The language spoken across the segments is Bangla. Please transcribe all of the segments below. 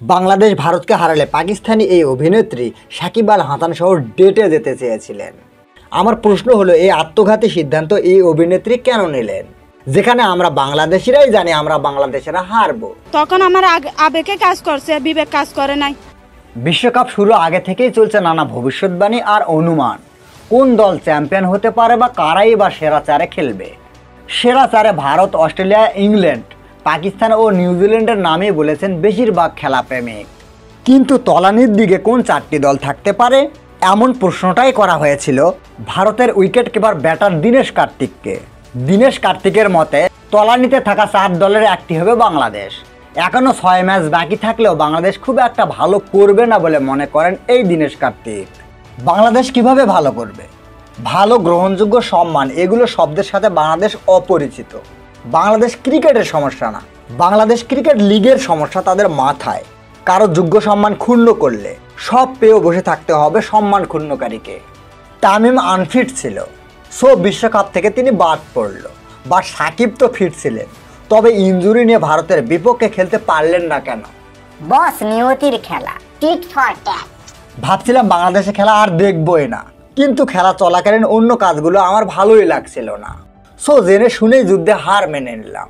বাংলাদেশ ভারতকে হারালে পাকিস্তানি এই অভিনেত্রী সাকিব আল হাসান সহ ডেটে যেতে চেয়েছিলেন। আমার প্রশ্ন হলো এই আত্মঘাতী সিদ্ধান্ত এই অভিনেত্রী কেন নিলেন? যেখানে আমরা বাংলাদেশিরাই জানি আমরা বাংলাদেশেরা হারবো। তখন আমার আবেগে কাজ করছে বিবেক কাজ করে নাই। বিশ্বকাপ শুরু আগে থেকেই চলছে নানা ভবিষ্যৎবাণী আর অনুমান। কোন দল চ্যাম্পিয়ন হতে পারে বা কারাই বা সেরা চারে খেলবে? সেরা চারে ভারত অস্ট্রেলিয়া ইংল্যান্ড পাকিস্তান ও নিউজিল্যান্ডের নামে বলেছেন বেশিরভাগ খেলাপ্রেমিক কিন্তু তলানির দিকে কোন চারটি দল থাকতে পারে? এমন প্রশ্নটাই করা হয়েছিল ভারতের উইকেট কিপার ব্যাটার দীনেশ কার্তিককে। দীনেশ কার্তিকের মতে, তলানিতে থাকা চার দলের একটি হবে বাংলাদেশ। এখনও ছয় ম্যাচ বাকি থাকলেও বাংলাদেশ খুব একটা ভালো করবে না বলে মনে করেন এই দীনেশ কার্তিক। বাংলাদেশ কীভাবে ভালো করবে? ভালো, গ্রহণযোগ্য, সম্মান, এগুলো শব্দের সাথে বাংলাদেশ অপরিচিত। বাংলাদেশ ক্রিকেটের সমস্যা না। বাংলাদেশ ক্রিকেট লিগের সমস্যা তাদের মাথায়। কারও যোগ্য সম্মান ক্ষুণ্ণ করলে সব পেয়েও বসে থাকতে হবে সম্মান ক্ষুণ্ণকারীকে। তামিম আনফিট ছিল। সো বিশ্বকাপ থেকে তিনি বাদ পড়ল। বা সাকিব তো ফিট ছিলেন। তবে ইঞ্জুরি নিয়ে ভারতের বিপক্ষে খেলতে পারলেন না কেন? বস নিয়তির খেলা। টিট ফর ট্যাট ভাবছিলাম বাংলাদেশে খেলা আর দেখবই না। কিন্তু খেলা চলাকালীন অন্য কাজগুলো আমার ভালোই লাগছিল না। সো জেনে শুনেই যুদ্ধে হার মেনে নিলাম।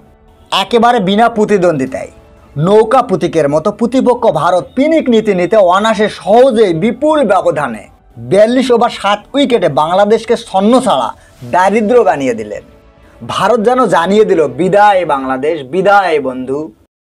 একেবারে বিনা প্রতিদ্বন্দ্বিতায়। নৌকা প্রতীকের মতো প্রতিপক্ষ ভারত পিনিক নীতি নিতে অনাসে সহজেই বিপুল ব্যবধানে বিয়াল্লিশ ওভার সাত উইকেটে বাংলাদেশকে স্বর্ণ ছাড়া দারিদ্র বানিয়ে দিলেন। ভারত যেন জানিয়ে দিল, বিদায় বাংলাদেশ, বিদায় বন্ধু।